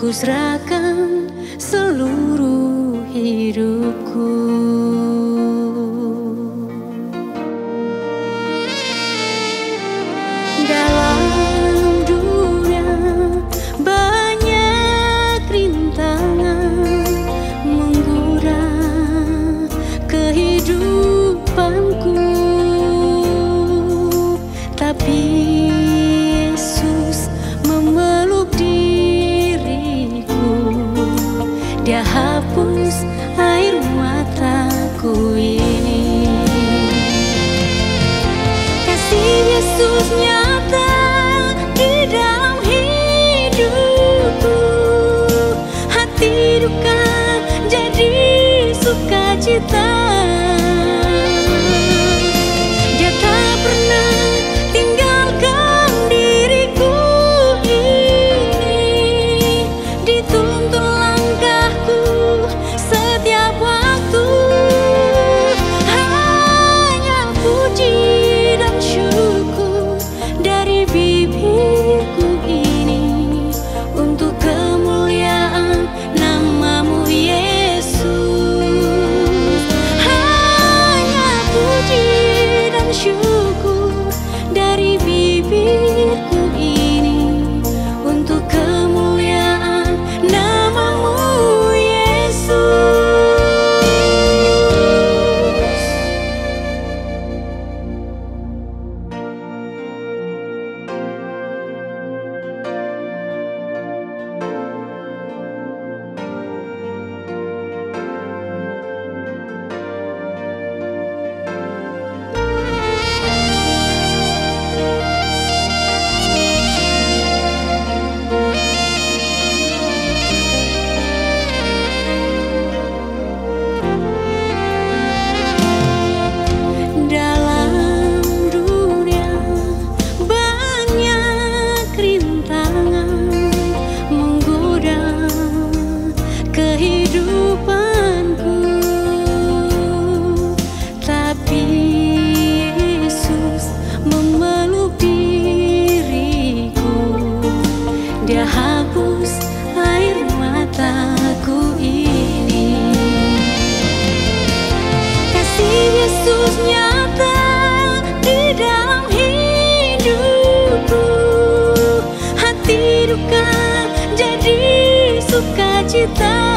Ku serahkan seluruh hidupku Dia hapus air mataku ini. Kasih Yesus nyata di dalam hidupku. Hati duka jadi sukacita Dia hapus air mataku ini. Kasih Yesus nyata di dalam hidupku. Hati duka jadi sukacita